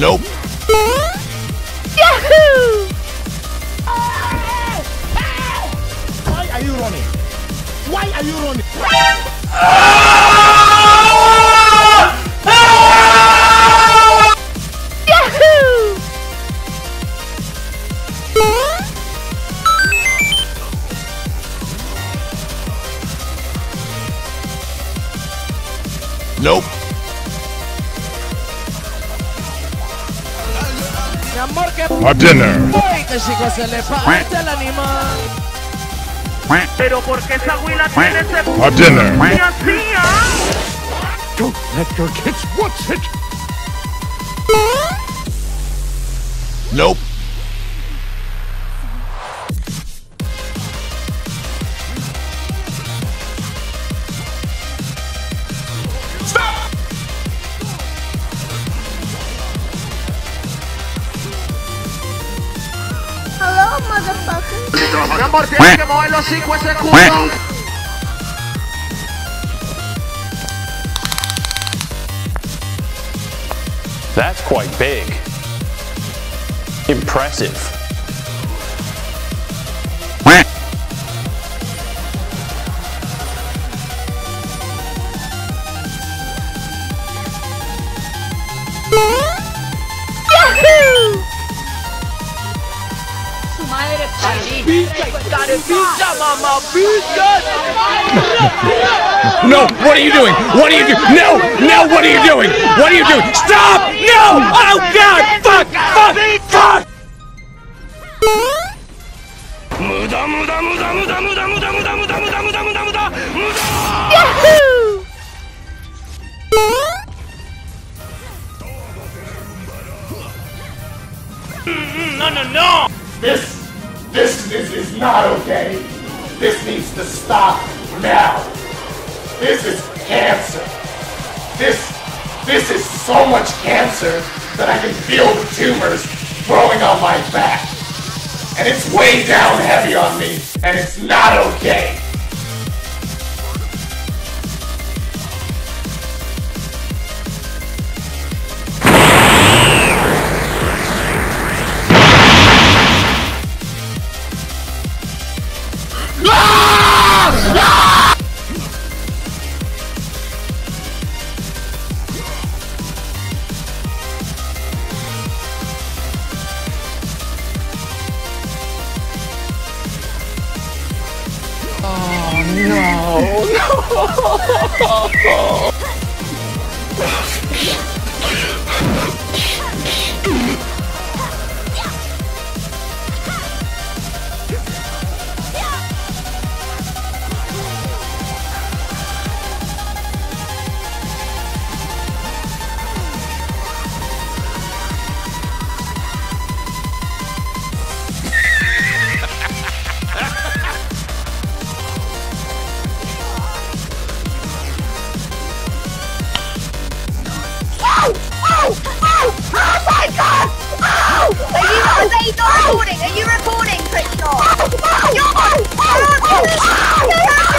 Nope. Yahoo! Why are you running? Why are you running? Yahoo! Nope. Amor, que For dinner. Ay, que chico se le parte el animal. Pero porque esa huila tiene ese For dinner. p así, ¿ah? Don't let your kids watch it. Nope. That's quite big. Impressive. No, what are you doing? What are you doing? No, no, what are you doing? What are you doing? Stop! No! Oh God! Fuck! Fuck! Fuck! Yahoo! This, this, this is not okay. This needs to stop now. This is cancer. This, this is so much cancer that I can feel the tumors growing on my back. And it's way down heavy on me, and it's not okay. No, no. Are you not? Are they not recording? Are you recording, Pretty Not? You're not! You're not! You're!